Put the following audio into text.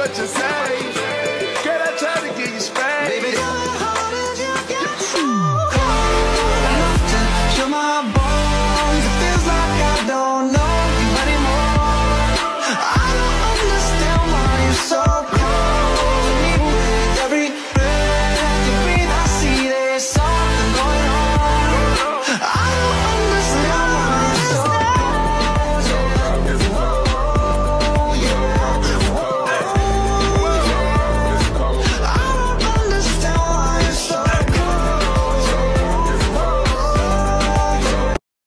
what you say.